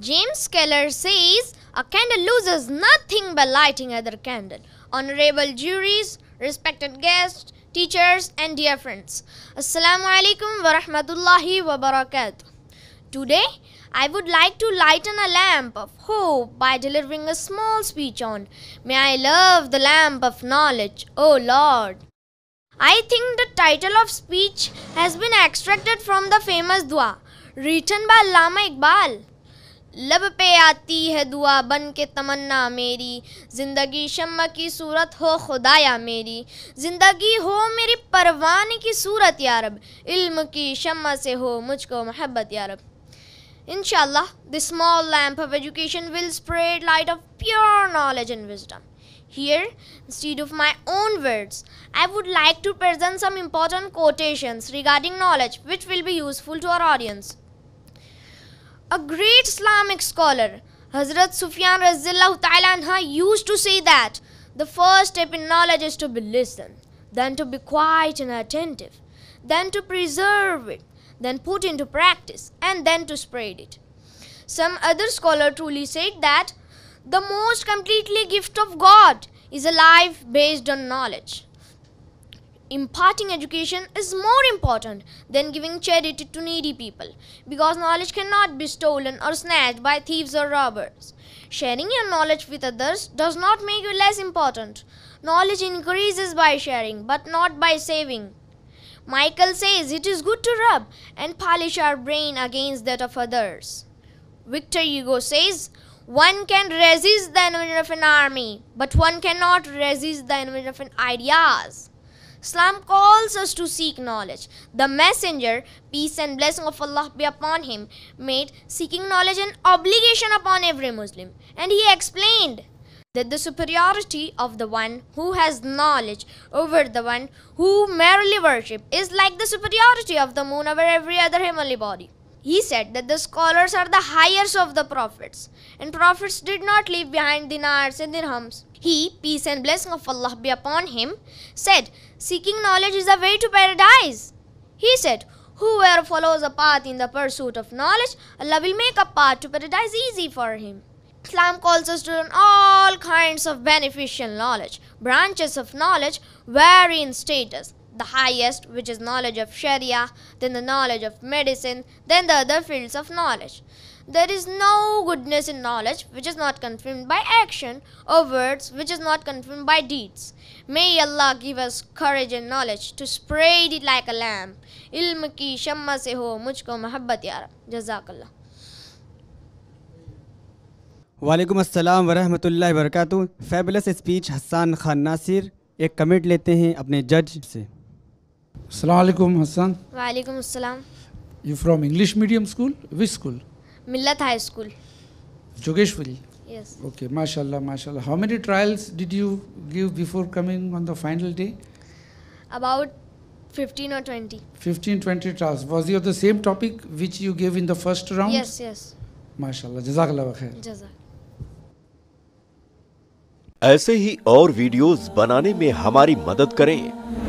James Keller says a candle loses nothing by lighting other candle. Honorable juries, respected guests, teachers, and dear friends. Assalamu alaikum wa rahmatullahi wa barakatuh. Today, I would like to lighten a lamp of hope by delivering a small speech on May I love the lamp of knowledge, O Lord. I think the title of speech has been extracted from the famous dua written by Allama Iqbal. लब पे आती है दुआ बन के तमन्ना मेरी। ज़िंदगी शम की सूरत हो खुदाया मेरी। ज़िंदगी हो मेरी परवान की सूरत यारब इल्म की शम से हो मुझको मोहब्बत यारब इनशाला the small lamp of education will spread light of pure knowledge and wisdom here stead of my own words I would like to present some important quotation regarding knowledge which will be useful to our audience A great Islamic scholar, Hazrat Sufyan Ta'ala used to say that the first step in knowledge is to be listened, then to be quiet and attentive, then to preserve it, then put into practice, and then to spread it. Some other scholar truly said that the most completely gift of God is a life based on knowledge. Imparting education is more important than giving charity to needy people because knowledge cannot be stolen or snatched by thieves or robbers. Sharing your knowledge with others does not make you less important. Knowledge increases by sharing, but not by saving. Michael says it is good to rub and polish our brain against that of others. Victor Hugo says one can resist the invasion of an army, but one cannot resist the invasion of an ideas. Islam calls us to seek knowledge. The Messenger, peace and blessing of Allah be upon him, made seeking knowledge an obligation upon every Muslim. And he explained that the superiority of the one who has knowledge over the one who merely worship is like the superiority of the moon over every other heavenly body. He said that the scholars are the highest of the prophets, and prophets did not leave behind dinars and dirhams. He, peace and blessing of Allah be upon him, said, Seeking knowledge is the way to paradise. He said, Whoever follows a path in the pursuit of knowledge, Allah will make a path to paradise easy for him. Islam calls us to learn all kinds of beneficial knowledge. Branches of knowledge vary in status. The highest, which is knowledge of Sharia, then the knowledge of medicine, then the other fields of knowledge. There is no goodness in knowledge which is not confirmed by action, or words which is not confirmed by deeds. May Allah give us courage and knowledge to spread it like a lamp. ilm ki shamma se ho mujhko mohabbat ya Rab. Jazakallah. वालेकुम अस्सलाम वरहमतुल्लाहि वबरकातुहू fabulous speech Hasan Khan Nasir एक comment लेते हैं अपने जज से Assalamu alaikum, Hassan. Walaikum assalam. You from English medium school? Which school? Millat High School. Jogeshwari. Yes. Okay, mashallah, mashallah. How many trials did you give before coming on the final day? About 15 or 20. 15, 20 trials. Was it the same topic which you gave in the first round? Yes, yes. Mashallah. Jazakallah khair. Jazak. ऐसे ही और videos बनाने में हमारी मदद करें